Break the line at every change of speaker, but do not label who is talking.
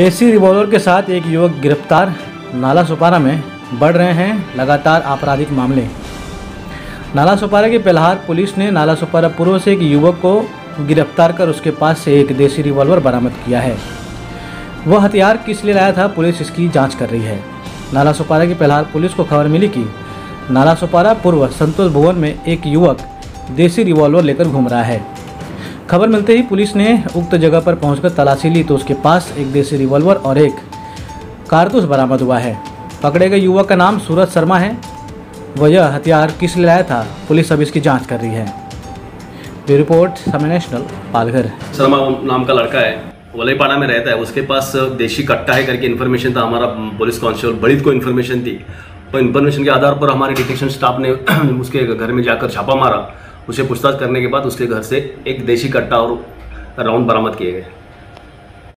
देसी रिवॉल्वर के साथ एक युवक गिरफ़्तार, नाला सुपारा में बढ़ रहे हैं लगातार आपराधिक मामले। नाला सुपारा की पेल्हार, पुलिस ने नाला सुपारा पूर्व से एक युवक को गिरफ़्तार कर उसके पास से एक देसी रिवॉल्वर बरामद किया है। वह हथियार किस लिए लाया था, पुलिस इसकी जाँच कर रही है। नाला सुपारा की पेल्हार, पुलिस को खबर मिली कि नाला सुपारा पूर्व संतोष भवन में एक युवक देसी रिवॉल्वर लेकर घूम रहा है। खबर मिलते ही पुलिस ने उक्त जगह पर पहुंचकर तलाशी ली तो उसके पास एक देसी रिवॉल्वर और एक कारतूस बरामद हुआ है। पकड़े गए युवक का नाम सूरज शर्मा है। वह हथियार किस लिए लाया था, पुलिस अब इसकी जाँच कर रही है। रिपोर्ट, समय नेशनल, पालघर।
शर्मा नाम का लड़का है। वलईपाड़ा में रहता है। उसके पास देशी कट्टा है करके इन्फॉर्मेशन था। हमारा पुलिस कांस्टेबल बड़ित को इन्फॉर्मेशन थी। तो इन्फॉर्मेशन के आधार पर हमारे डिटेक्शन स्टाफ ने उसके घर में जाकर छापा मारा। उसे पूछताछ करने के बाद उसके घर से एक देशी कट्टा और राउंड बरामद किए गए।